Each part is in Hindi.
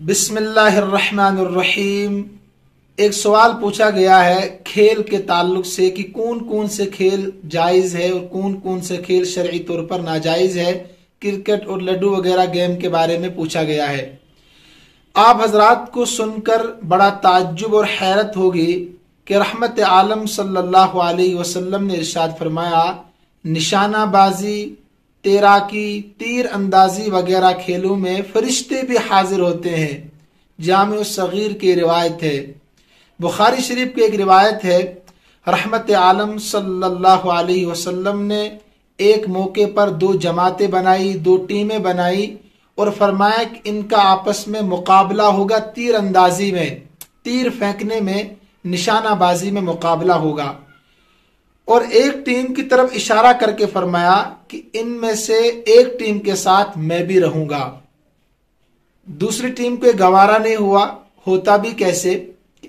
बिस्मिल्लाहिर्रहमानिर्रहीम। एक सवाल पूछा गया है खेल के ताल्लुक से कि कौन कौन से खेल जायज़ है और कौन कौन से खेल शर्य तौर पर नाजायज़ है? क्रिकेट और लड्डू वगैरह गेम के बारे में पूछा गया है। आप हजरात को सुनकर बड़ा ताज्जुब और हैरत होगी कि रहमत आलम सल्लल्लाहु अलैहि वसल्लम ने इरशाद फरमाया, निशानाबाजी तैराकी तीर अंदाजी वगैरह खेलों में फरिश्ते भी हाजिर होते हैं। जाम सग़ीर की रिवायत है। बुखारी शरीफ की एक रिवायत है, रहमत आलम सल्लल्लाहु अलैहि वसल्लम ने एक मौके पर दो जमातें बनाई, दो टीमें बनाई और फरमाया कि इनका आपस में मुकाबला होगा तीर अंदाजी में, तीर फेंकने में, निशानाबाजी में मुकाबला होगा। और एक टीम की तरफ़ इशारा करके फरमाया कि इनमें से एक टीम के साथ मैं भी रहूँगा। दूसरी टीम को गवारा नहीं हुआ, होता भी कैसे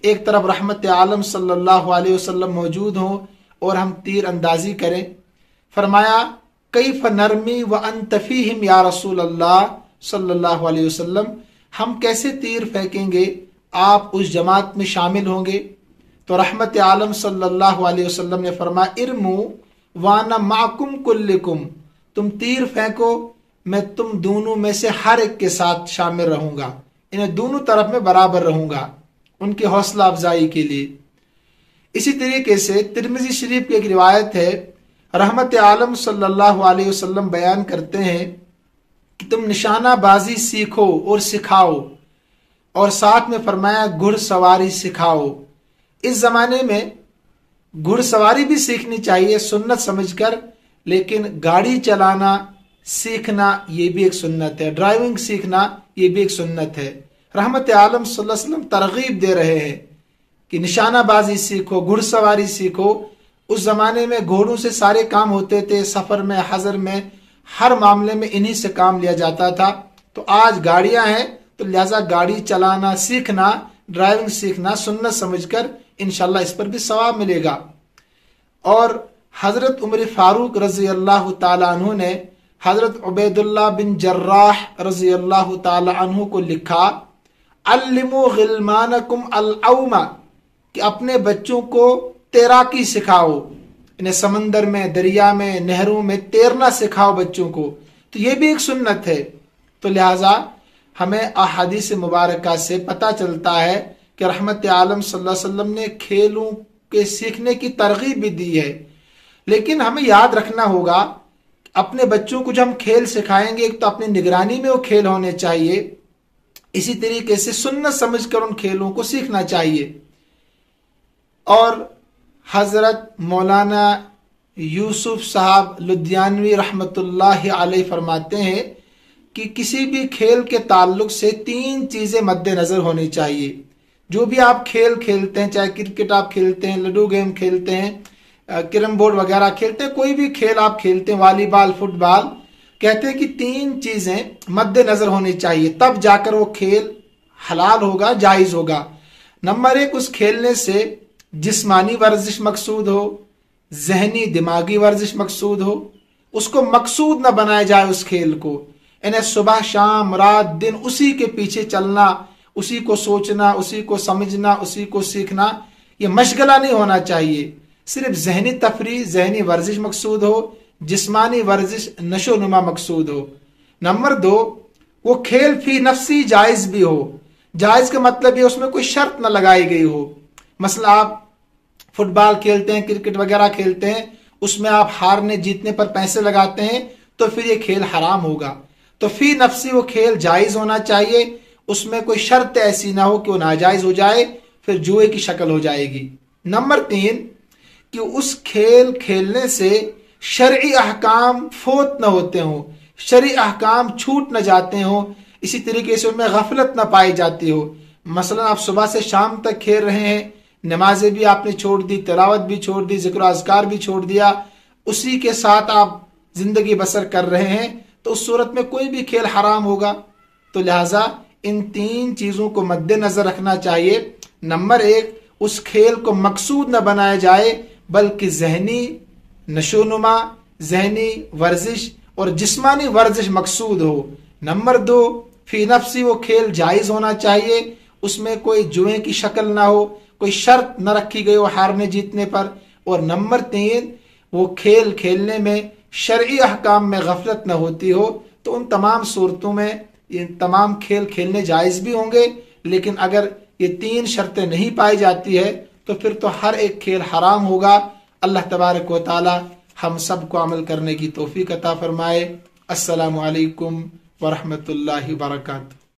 एक तरफ़ रहमत आलम सल्लल्लाहु अलैहि वसल्लम मौजूद हो और हम तीर अंदाजी करें। फरमाया कई फनरमी व अनतफ़ीम या रसूल अल्लाह सल्लल्लाहु अलैहि वसल्लम, हम कैसे तीर फेंकेंगे? आप उस जमात में शामिल होंगे। तो रहमत आलम सल्लल्लाहु अलैहि वसल्लम ने फरमाया, इरमू वाना माकुम कुल्लिकुम, तुम तीर फेंको, मैं तुम दोनों में से हर एक के साथ शामिल रहूँगा। इन्हें दोनों तरफ़ में बराबर रहूँगा, उनकी हौसला अफजाई के लिए। इसी तरीके से तिरमिजी शरीफ की एक रिवायत है, रहमत आलम सल्लल्लाहु अलैहि वसल्लम बयान करते हैं कि तुम निशानाबाजी सीखो और सिखाओ, और साथ में फरमाया, घुड़सवारी सिखाओ। इस जमाने में घुड़सवारी भी सीखनी चाहिए, सुन्नत समझकर, लेकिन गाड़ी चलाना, सीखना, ये भी एक सुन्नत है। ड्राइविंग सीखना, ये भी एक सुन्नत है। रहमत आलम वसल्लम तरगीब दे रहे हैं कि निशानाबाजी सीखो, घुड़सवारी सीखो। उस जमाने में घोड़ों से सारे काम होते थे, सफ़र में, हजर में, हर मामले में इन्हीं से काम लिया जाता था। तो आज गाड़ियाँ हैं तो लिहाजा गाड़ी चलाना, सीखना, ड्राइविंग सीखना, सुन्नत समझकर इनशाला इस पर भी सवाब मिलेगा। और हज़रत उमर फारूक रज़ी अल्लाह तु ने हज़रत उबैदुल्ला बिन जर्राह रज़ी अल्लाह तु को लिखा अल्लिमुगलमानकुम अलमा कि अपने बच्चों को तैराकी सिखाओ। इन्हें समंदर में, दरिया में, नहरों में तैरना सिखाओ बच्चों को। तो ये भी एक सुन्नत है। तो लिहाजा हमें अहादीस मुबारक से पता चलता है कि रहमत आलम वसल्लम ने खेलों के सीखने की तरगीब भी दी है। लेकिन हमें याद रखना होगा, अपने बच्चों को जब हम खेल सिखाएँगे तो अपनी निगरानी में वो खेल होने चाहिए। इसी तरीके से सुन्नत समझकर उन खेलों को सीखना चाहिए। और हज़रत मौलाना यूसुफ साहब लुधियानवी रहमतुल्लाह फरमाते हैं कि किसी भी खेल के ताल्लुक से तीन चीज़ें मद्देनजर होनी चाहिए। जो भी आप खेल खेलते हैं, चाहे क्रिकेट आप खेलते हैं, लूडो गेम खेलते हैं कैरम बोर्ड वगैरह खेलते हैं, कोई भी खेल आप खेलते हैं, वॉलीबॉल, फुटबॉल, कहते हैं कि तीन चीज़ें मद्देनजर होनी चाहिए। तब जाकर वो खेल हलाल होगा, जायज़ होगा। नंबर एक, उस खेलने से जिस्मानी वर्जिश मकसूद हो, जहनी, दिमागी वर्जिश मकसूद हो। उसको मकसूद न बनाया जाए उस खेल को। इन्हें सुबह, शाम, रात, दिन, उसी के पीछे चलना उसी को सोचना, उसी को समझना, उसी को सीखना, ये मशगला नहीं होना चाहिए। सिर्फ़ जहनी तफरी जहनी वर्जिश मकसूद हो, जिस्मानी वर्जिश नशो नुमा मकसूद हो। नंबर दो, वो खेल फ़ी नफसी जायज़ भी हो। जायज़ का मतलब ये उसमें कोई शर्त ना लगाई गई हो। मसला आप फुटबॉल खेलते हैं, क्रिकेट वगैरह खेलते हैं, उसमें आप हारने, जीतने पर पैसे लगाते हैं तो फिर ये खेल हराम होगा। तो फ़ी नफसी वो खेल जायज़ होना चाहिए उसमें कोई शर्त ऐसी ना हो कि वो नाजायज हो जाए, फिर जुए की शक्ल हो जाएगी। नंबर तीन, कि उस खेल खेलने से शर्य अहकाम फोत न होते हो शर्य अहकाम छूट न जाते हो, इसी तरीके से उनमें गफलत न पाई जाती हो। मसलन आप सुबह से शाम तक खेल रहे हैं, नमाजें भी आपने छोड़ दी, तलावत भी छोड़ दी, ज़िक्र अजगार भी छोड़ दिया, उसी के साथ आप ज़िंदगी बसर कर रहे हैं तो उस सूरत में कोई भी खेल हराम होगा। तो लिहाजा इन तीन चीज़ों को मद्देनजर रखना चाहिए। नंबर एक, उस खेल को मकसूद न बनाया जाए, बल्कि जहनी, नशोनुमा, जहनी वर्जिश और जिस्मानी वर्जिश मकसूद हो। नंबर दो, फ़ी नफसी वो खेल जायज़ होना चाहिए, उसमें कोई जुए की शक्ल ना हो, कोई शर्त न रखी गई हो हारने जीतने पर। और नंबर तीन, वो खेल खेलने में शर्य अहकाम में गफलत न होती हो। तो उन तमाम सूरतों में ये तमाम खेल खेलने जायज़ भी होंगे, लेकिन अगर ये तीन शर्तें नहीं पाई जाती है तो फिर तो हर एक खेल हराम होगा। अल्लाह तबारक व हम सबको अमल करने की तोफ़ी अता फरमाए। असलकम वरहमल वर्का